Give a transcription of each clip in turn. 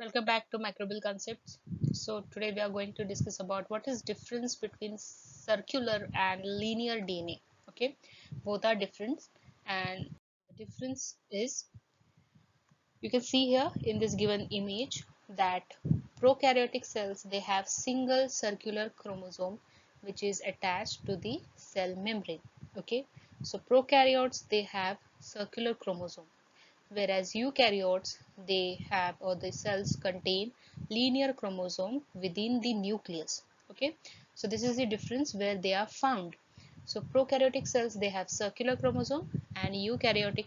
welcome back to microbial concepts. So today we are going to discuss about what is difference between circular and linear dna okay? Both are different and the difference is you can see here in this given image that prokaryotic cells they have single circular chromosome which is attached to the cell membrane okay? So prokaryotes they have circular chromosome whereas eukaryotes they have or the cells contain linear chromosome within the nucleus okay? So this is the difference where they are found. So prokaryotic cells they have circular chromosome and eukaryotic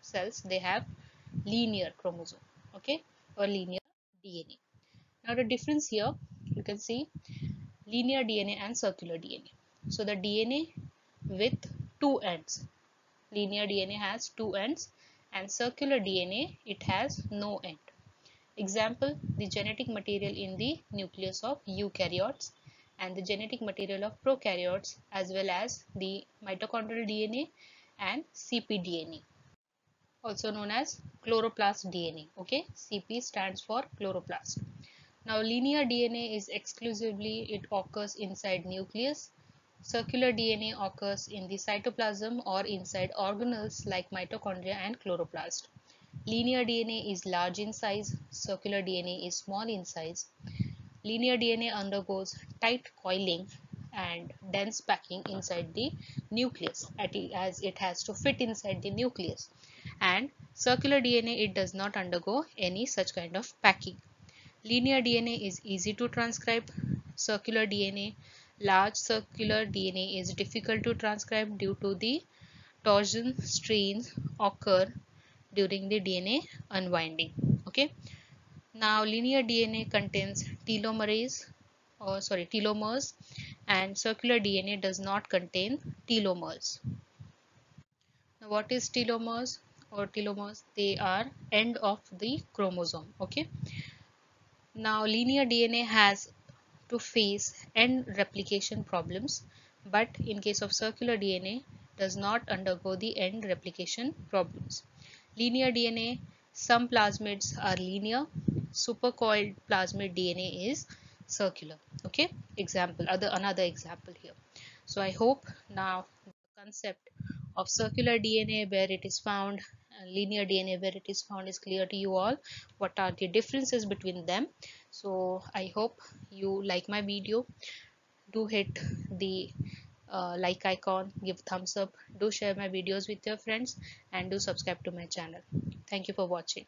cells they have linear chromosome okay? Or linear dna now the difference here you can see linear dna and circular dna so the dna with two ends. Linear dna has two ends and circular DNA, it has no end. Example, the genetic material in the nucleus of eukaryotes and the genetic material of prokaryotes as well as the mitochondrial DNA and cpDNA also known as chloroplast DNA okay CP stands for chloroplast now linear DNA is exclusively it occurs inside nucleus Circular DNA occurs in the cytoplasm or inside organelles like mitochondria and chloroplast. Linear DNA is large in size, circular DNA is small in size. Linear DNA undergoes tight coiling and dense packing inside the nucleus as it has to fit inside the nucleus and circular DNA it does not undergo any such kind of packing. Linear DNA is easy to transcribe, circular DNA large circular DNA is difficult to transcribe due to the torsion strains occur during the DNA unwinding. Okay. Now linear DNA contains telomerase or sorry telomeres and circular DNA does not contain telomeres. Now what is telomeres or telomeres? They are end of the chromosome. Okay. Now linear DNA has to face end replication problems but in case of circular DNA does not undergo the end replication problems. Linear DNA, some plasmids are linear, supercoiled plasmid DNA is circular. Okay, example, other another example here. So I hope now the concept of circular DNA where it is found linear DNA where it is found is clear to you all. What are the differences between them? So I hope you like my video. Do hit the uh, like icon give thumbs up. Do share my videos with your friends and do subscribe to my channel. Thank you for watching